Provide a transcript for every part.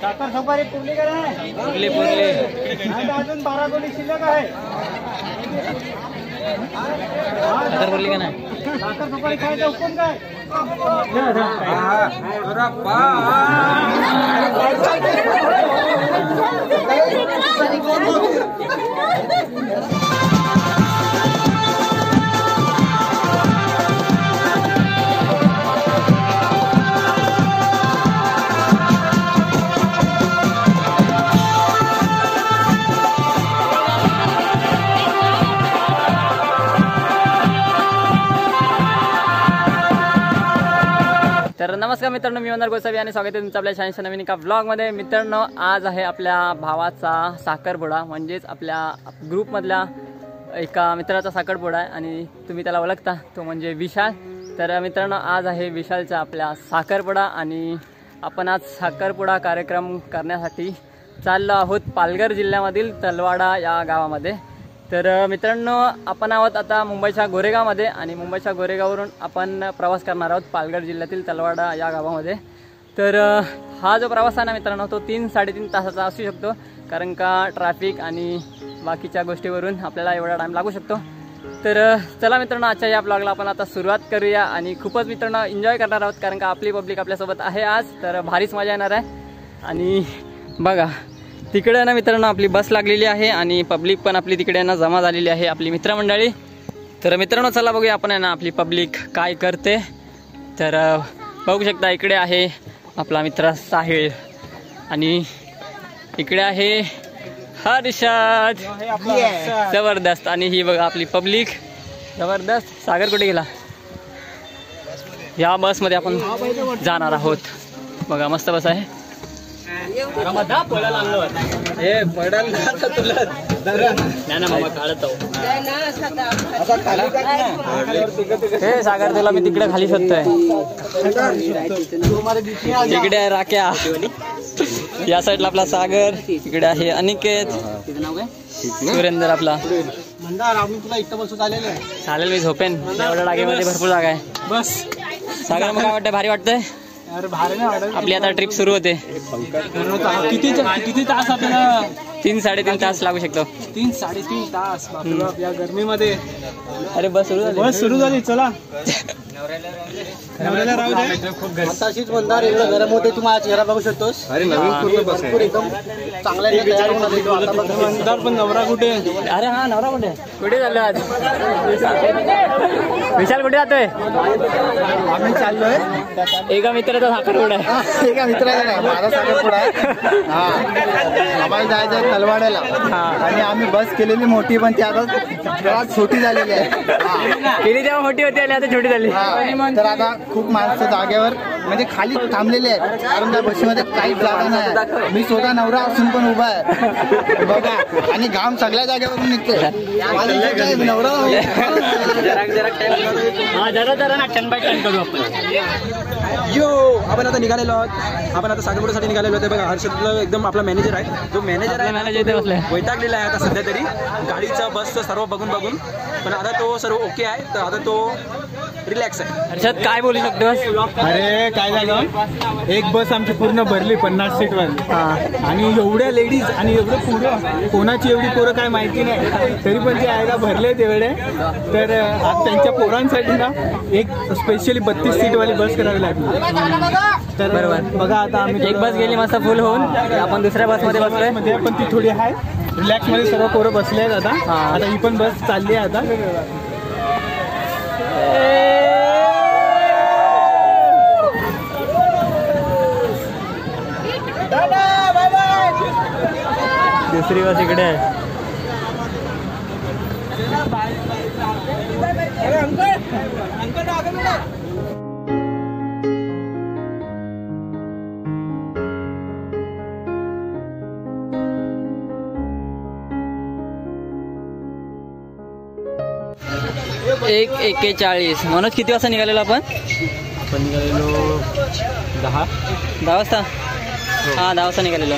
साखर सुपारी पुरली का नाही पुरली पुरली अजून बारा गोळी शिल्लक आहे. साखर पुरली का नाही? साखर सुपारी खायचं हुकूम काय? नमस्कार मित्रांनो मी वंदर गोसावी आणि स्वागत आहे तुमचं आपल्या छानशा नवीन एका ब्लॉगमध्ये मित्रांनो आज आहे आपल्या भावाचा साखरपुडा म्हणजेच आपल्या ग्रुपमधल्या एका मित्राचा साखरपुडा आहे आणि तुम्ही त्याला ओळखता तो म्हणजे विशाल. तर मित्रांनो आज आहे विशालचा आपल्या साखरपुडा आणि आपण आज साखरपुडा कार्यक्रम करण्यासाठी चाललो आहोत पालघर जिल्ह्यामधील तलवाडा या गावामध्ये. तर मित्रांनो आपण आहोत आता मुंबईच्या गोरेगावमध्ये आणि मुंबईच्या गोरेगाववरून आपण प्रवास करणार आहोत पालघर जिल्ह्यातील तलवाडा या गावामध्ये. तर हा जो प्रवास आहे ना मित्रांनो तो तीन साडेतीन तासाचा असू शकतो कारण का ट्रॅफिक आणि बाकीच्या गोष्टीवरून आपल्याला एवढा टाईम लागू शकतो. तर चला मित्रांनो आजच्या या ब्लॉगला आपण आता सुरुवात करूया आणि खूपच मित्रांनो एन्जॉय करणार आहोत कारण का आपली पब्लिक आपल्यासोबत आहे आज तर भारीच मजा येणार आहे. आणि बघा तिकडे ना मित्रांनो आपली बस लागलेली आहे आणि पब्लिक पण आपली तिकडे ना जमा झालेली आहे आपली मित्रमंडळी. तर मित्रांनो चला बघूया आपण आहे ना आपली पब्लिक काय करते. तर बघू शकता इकडे आहे आपला मित्र साहिल. आणि इकडे आहे हर्षद. जबरदस्त. आणि ही बघा आपली पब्लिक जबरदस्त. सागर कुठे गेला? या बसमध्ये आपण जाणार आहोत. बघा मस्त बस आहे. हे पडल ना तुला नाही ना मामा काढत हे सागर तुला मी तिकडे खाली शोधतोय. तिकडे आहे राख्या. या साईडला आपला सागर इकडे आहे अनिकेत. सुरेंद्र आपला. मंदार आम्ही तुला इथं बसू चालेल चालेल मी झोपेन. एवढ्या जागेमध्ये भरपूर जागा आहे. बस. सागर मग काय वाटतंय? भारी वाटतंय? आपली आता ट्रिप सुरू होते. किती किती तास आपल्याला तीन साडेतीन तास लागू शकतो. तीन साडेतीन तास. या गरमीमध्ये. अरे बस सुरू झाली. बस सुरू झाली चला. नवऱ्याला राहू दे. आताशीच मंदार एवढं गरम होते तू माझ्या चेहरा बघू शकतोस. अरे नवीन पूर्ण बस भरपूर एकदम चांगल्याने तयार होऊन आले तू आता बघ. मंदार पण नवरा कुठे? अरे हा नवरा कुठे? कुठे चाललो आज? विशाल कुठे जातोय? आम्ही चाललोय. एका मित्राचा साखरपुडा आहे. एका मित्राचा नाही माझा साखरपुडा आहे. हा. आम्हाला जायचं आहे तलवाड्याला. आणि आम्ही बस केलेली मोठी पण ती आता जरा छोटी झालेली आहे. हा. केली तेव्हा मोठी होती आणि आता छोटी झाली. हा. तर आता खूप माणसं जागेवर म्हणजे खाली थांबलेले आहेत. कारण त्या बसमध्ये काहीच जागा नाही मी स्वतः नवरा असून पण उभा आहे. बघा. आणि घाम सगळ्या जागेवरून निघते नवरा आहे. हा जरा जरा ना टन बाय टन करू आपण. यो आपण आता निघालेलो आहोत. आपण आता सागरपुरासाठी निघालेलो आहोत. हे बघा हर्षदला एकदम आपला मॅनेजर आहे. जो मॅनेजर आहे मॅनेजर वैतागलेला आहे आता सध्या तरी. गाडीचं बसचं सर्व बघून बघून. पण आता तो सर्व ओके आहे. तर आता तो रिलॅक्स आहे. हर्षद काय बोलू शकतोस अरे काय झालं? एक बस आमची पूर्ण भरली पन्नास सीट वर आणि एवढ्या लेडीज आणि एवढं पुढं कोणाची एवढी पोरं काय माहिती नाही. तरी पण ते आयला भरले तेवढे तर त्यांच्या पोरांसाठी ना एक स्पेशली बत्तीस सीट वाली बस करावी लागली. तर बरोबर. बघा आता आम्ही एक बस गेली मस्त फुल होऊन. आपण दुसऱ्या बसमध्ये बसलोय. मध्ये पण ती थोडी आहे. रिलॅक्समध्ये सर्व पोरं बसले आहेत आता. हा. आता ही पण बस चालली आहे आता. दुसरी बस इकडे आहे एक एक्केचाळीस मनोज किती वाजता निघालेलो आपण? आपण निघालेलो दहा. दहा वाजता? हाँ. दहा वाजता निघालेलो.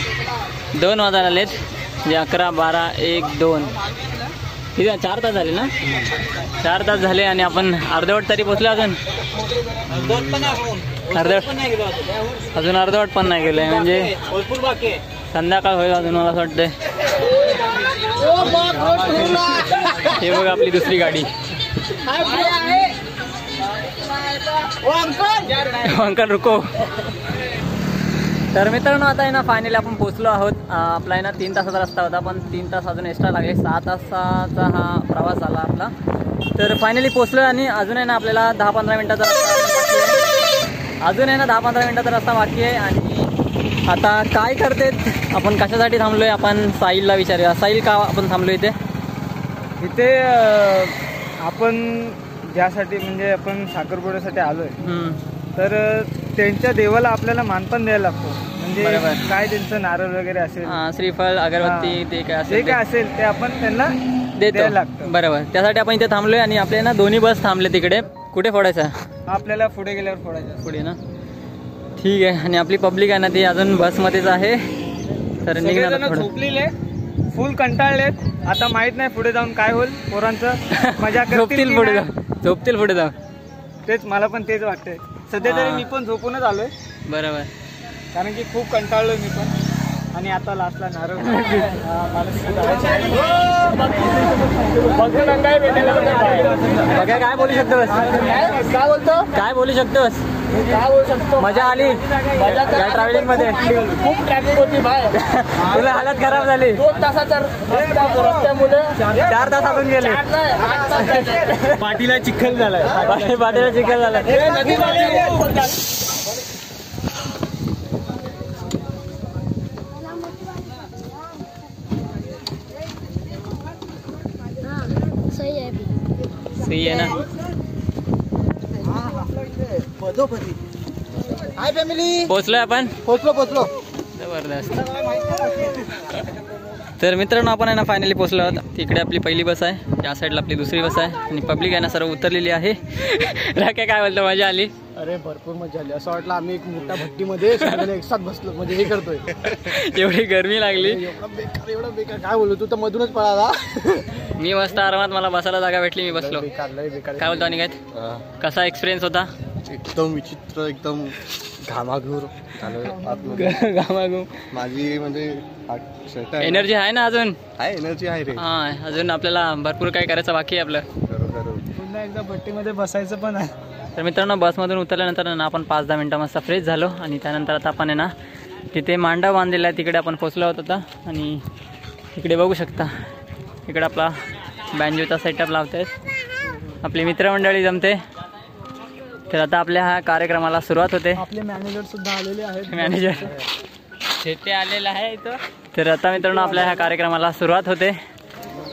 दोन वाजायला आलेत. म्हणजे अकरा बारा एक दोन. किती झाले? चार तास झाले ना? चार तास झाले आणि आपण अर्धवट तरी पोचलो अजून. अर्धवट अजून अर्धवट पण नाही गेले. म्हणजे संध्याकाळ होईल अजून मला असं वाटतंय. हे बघ आपली दुसरी गाडी. अंकल रुको. तर मित्रांनो आता आहे ना फायनली आपण पोहोचलो आहोत. आपला आहे ना तीन तासाचा रस्ता होता पण तीन तास अजून एक्स्ट्रा लागले. सहा तासाचा हा प्रवास झाला आपला. तर फायनली पोहोचलो आणि अजून आहे ना आपल्याला दहा पंधरा मिनटाचा रस्ता अजून आहे. आहे ना दहा पंधरा मिनटाचा रस्ता बाकी आहे आणि आता काय करतेत आपण कशासाठी थांबलोय आपण साहिलला विचारूया. साहिल का आपण थांबलो इथे? इथे आपण ज्यासाठी म्हणजे आपण साखरपुड्यासाठी आलोय. हम्म. तर त्यांच्या देवाला आपल्याला मानपण द्यायला लागतो. म्हणजे. काय त्यांचं नारळ वगैरे असेल. हा, श्रीफळ अगरबत्ती. ते काय असेल काय असेल ते आपण त्यांना द्यायला लागतं. बरोबर. त्यासाठी आपण इथे थांबलोय आणि आपले ना दोन्ही बस थांबले तिकडे. कुठे फोडायचा? आपल्याला पुढे गेल्यावर फोडायचं. पुढे ना. ठीक आहे. आणि आपली पब्लिक आहे ना ती अजून बसमध्येच आहे. तर निघणार झोपलेले फुल कंटाळलेत. आता माहीत नाही पुढे जाऊन काय होईल पोरांचं. मजा करतील झोपतील पुढे? जाऊ झोपतील पुढे जाऊ तेच मला पण तेच वाटतंय. सध्या तरी हा. मी पण झोपूनच आलोय. बरोबर. कारण की खूप कंटाळलोय मी पण. आणि आता लास्टला नारळ हा, मला तिकडे जायचं आहे. बघा काय बोलू शकतोस? काय बोलतो? काय बोलू शकतोस? काय बोलू शकतो मजा आली. या ट्रॅव्हलिंगमध्ये. खूप ट्रॅफिक होती बाहेर. तुला हालत खराब झाली. दोन तासाचा रस्ता रस्त्यामुळे चार गेले. तास जायचे. पाठीला चिखल झालाय पाठीला चिखल झालाय हे. सही है सही ना हाय फॅमिली पोहोचलोय आपण? पोचलो पोचलो. जबरदस्त. तर मित्रांनो आपण आहे ना फायनली पोहोचलो आहोत. तिकडे आपली पहिली बस आहे. या साईडला आपली दुसरी बस आहे. आणि पब्लिक आहे ना सर्व उतरलेली आहे. राख्या काय बोलतो मजा आली? अरे भरपूर मजा आली. असं वाटलं आम्ही एक मोठ्या भट्टीमध्ये एक साथ बसलो. म्हणजे हे करतोय. एवढी गरमी लागली. एवढा बेकार एवढा बेकार. काय बोलू तू तर मधूनच पळाला. मी मस्त आरामात मला बसायला जागा भेटली मी बसलो. काय बोलतो आणि काय कसा एक्सपिरियन्स होता? एकदम विचित्र एकदम घामाघूर झालं आतमध्ये. माझी म्हणजे शर्ट आहे एनर्जी आहे ना अजून? आहे एनर्जी आहे रे. हा अजून आपल्याला भरपूर काही करायचं बाकी आहे आपलं. करू करू पुन्हा एकदा भट्टीमध्ये बसायचं पण आहे. तर मित्रांनो बसमधून उतरल्यानंतर ना आपण पाच दहा मिनटं मस्त फ्रेश झालो. आणि त्यानंतर आता आपण आहे ना तिथे मांडा बांधलेला आहे तिकडे आपण पोचलो होत आता. आणि इकडे बघू शकता. इकडे आपला बँजोचा सेटअप लावतायत आपली मित्रमंडळी जमते. तर आता आपल्या ह्या कार्यक्रमाला सुरुवात होते. आपले मॅनेजर सुद्धा आलेले आहेत. मॅनेजर ते आलेलं आहे इथं. तर आता मित्रांनो आपल्या ह्या कार्यक्रमाला सुरुवात होते.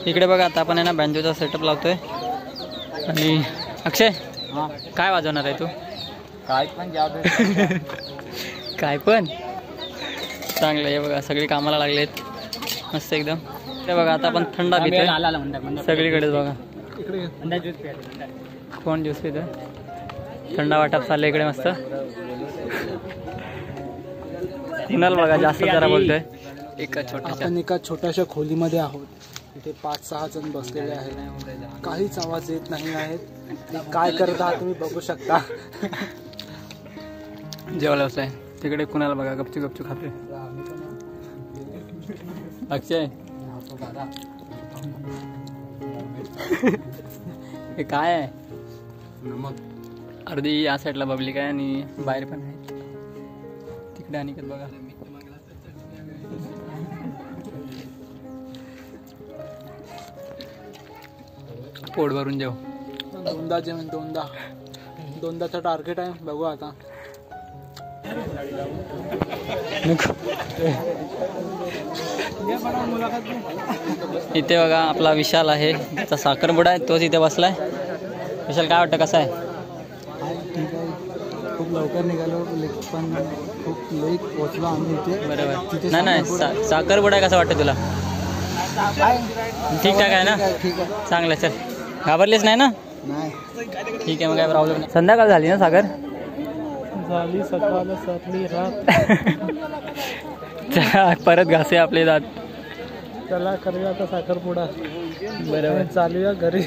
इकडे बघा आता आपण आहे ना बँजोचा सेटअप लावतोय. आणि अक्षय काय वाजवणार आहे तू? काय पण काय पण. चांगलं आहे बघा सगळे कामाला लागलेत. मस्त एकदम. ते बघा आता आपण थंडा पितोय. सगळीकडेच बघा. कोण ज्यूस पितोय? थंडा वाटप चाललंय इकडे मस्त. कुणाल बघा जास्त जरा बोलतोय. एका छोट्याशा. आपण एका छोट्याशा खोलीमध्ये आहोत. इथे पाच सहा जण बसलेले आहेत. काहीच आवाज येत नाही आहेत. काय करत आहात तुम्ही बघू शकता. जेवायला बसलाय. तिकडे कुणाला बघा गपचू गपचू खातोय. अक्षय. हे काय आहे? अर्धी या साईडला पब्लिक आहे आणि बाहेर पण आहे. तिकडे अनिकेत बघा. पोट भरून जेव. दोनदा जेवण दोनदा. दोनदाचं टार्गेट आहे. बघू आता. इथे बघा आपला विशाल आहे. त्याचा साखरपुडा आहे. तोच इथे बसलाय. विशाल काय वाटतं? कसं आहे? लवकर निघालो पण खूप लेट पोहोचलो आम्ही इथे. बरोबर. नाही नाही सा साखरपुडा आहे कसं वाटतं तुला? ठीक ठाक आहे ना? ठीक आहे चांगलं चल. घाबरलीस नाही ना? नाही. ठीक आहे मग काय प्रॉब्लेम नाही. संध्याकाळ झाली ना सागर झाली सकाळ सपली रात. चला, परत घासे आपले दात. त्याला करूया आता साखरपुडा. बरोबर. चालूया घरी.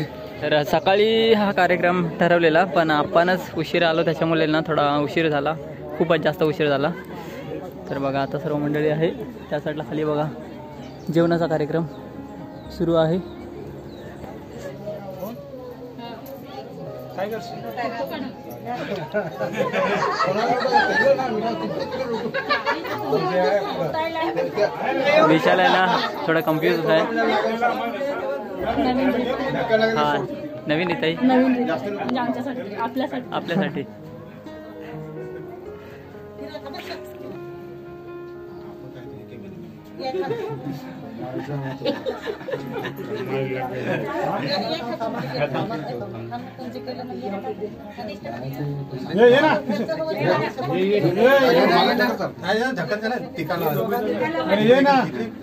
तर सकाळी हा कार्यक्रम ठरवलेला पण आपणच उशीर आलो त्याच्यामुळे ना थोडा उशीर झाला. खूपच जास्त उशीर झाला. तर बघा आता सर्व मंडळी आहे. त्या साईडला खाली बघा जेवणाचा कार्यक्रम सुरू आहे. विशाल आहे ना थोडा कन्फ्यूज आहे. हा नवीन येत आहे. नवीन म्हणजे आमच्यासाठी आपल्यासाठी. आपल्यासाठी. ये ना.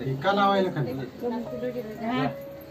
एक दोघा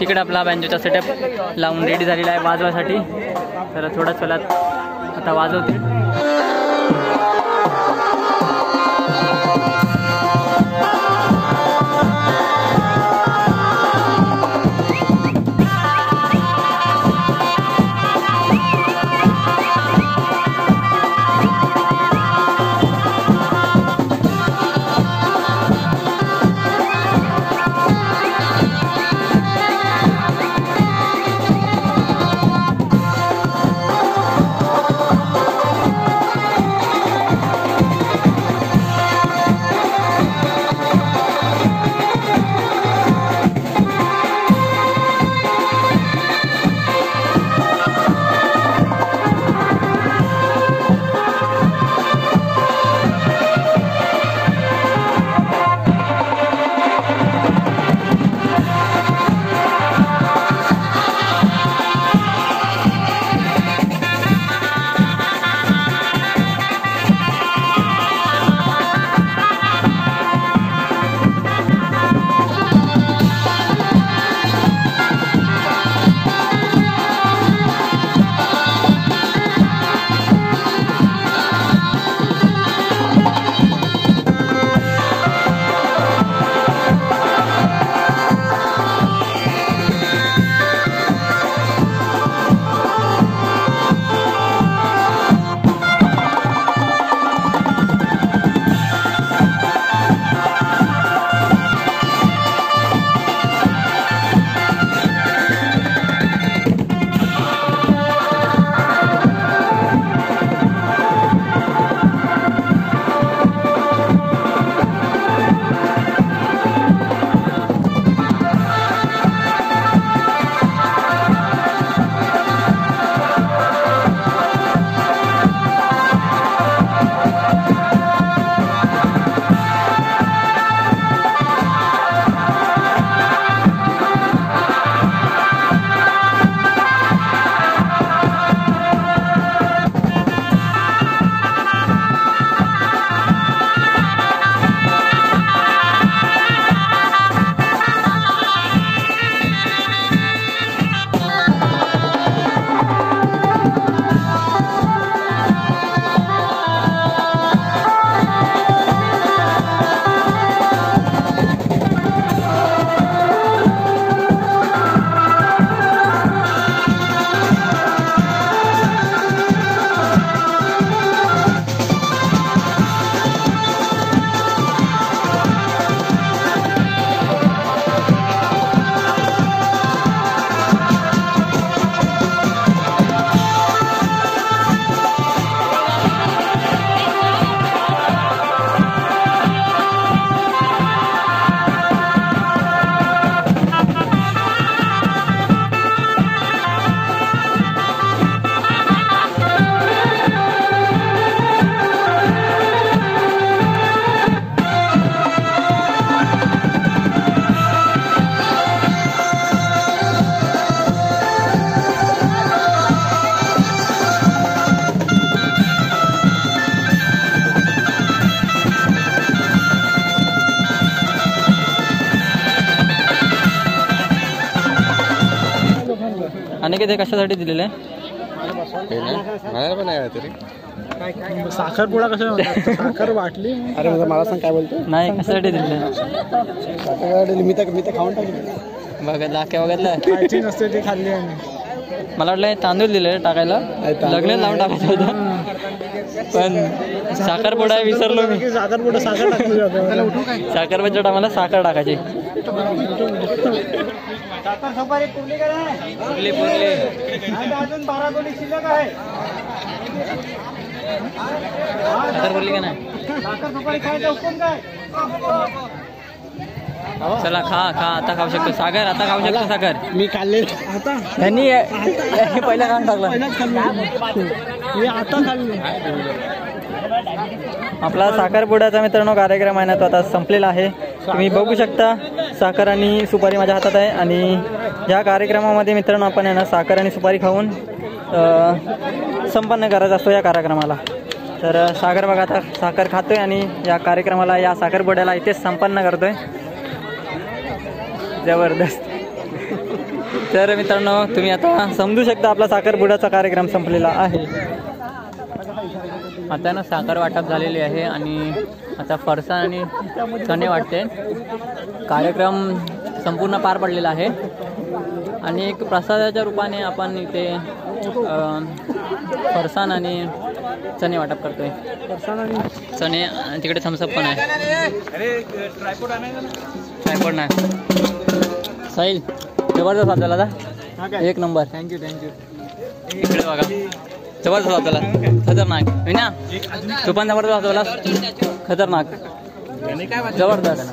तिकडे आपला बँजोचा सेटअप लावून रेडी झालेला आहे वाजवासाठी तर थोड्याच वेळात आता वाजवतील. अनेक ते कशासाठी दिलेले आहे? मला पण आहे तरी साखरपुडा कसं म्हणतात? साखर वाटली. अरे मला सांग काय बोलतो नाही कशासाठी दिलेले आहे? साखर मी तर मी तर खाऊन टाकली. बघितला. काय बघितलं ती खाल्ली आम्ही मला वाटलं हे तांदूळ दिले टाकायला. लग्न लावून टाकायचं होतं. पण साखरपुडा विसरलो मी. साखरपुडा साखर टाकली जाते. साखरपुड्याच्या टायमाला साखर टाकायची. पुरली पुरली साखर पुरली का नाही? चला खा खा आता खाऊ शकतो. सागर आता खाऊ शकतो सागर मी खाल्ले. आता? त्यांनी यांनी पहिला खाऊन टाकला. मी आता खाल्ली. आपला साखरपुड्याचा मित्रांनो कार्यक्रम आहे ना तो आता संपलेला आहे. तुम्ही बघू शकता. साखर आणि सुपारी माझ्या हातात आहे आणि या कार्यक्रमामध्ये मित्रांनो आपण आहे ना साखर आणि सुपारी खाऊन संपन्न करायचा असतो या कार्यक्रमाला. तर साखर बघा आता साखर खातोय आणि या कार्यक्रमाला या साखरपुड्याला इथेच संपन्न करतोय. जबरदस्त. तर मित्रांनो तुम्ही आता समजू शकता आपला साखरपुड्याचा कार्यक्रम संपलेला आहे. आता ना साखर वाटप झालेली आहे आणि आता फरसाण आणि चणे वाटते. कार्यक्रम संपूर्ण पार पडलेला आहे. आणि एक प्रसादाच्या रूपाने आपण इथे फरसाण आणि चणे वाटप करतोय. चणे आणि तिकडे थम्सअप पण आहे. ट्रायपॉड नाही. साहिल जबरदस्त दादा एक नंबर. थँक्यू थँक्यू इकडे बघा. जबरदस्त वाजवला खतरनाक. विना तू पण जबरदस्त वाजवला खतरनाक. जबरदस्त.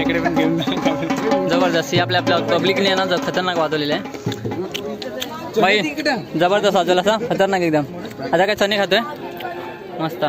इकडे पण घेऊन जबरदस्त ही आपल्या आपल्या पब्लिकने ना खतरनाक वाजवलेलं आहे. बाई जबरदस्त वाजवला असा खतरनाक एकदम. आता काय चणे खातोय? मस्त.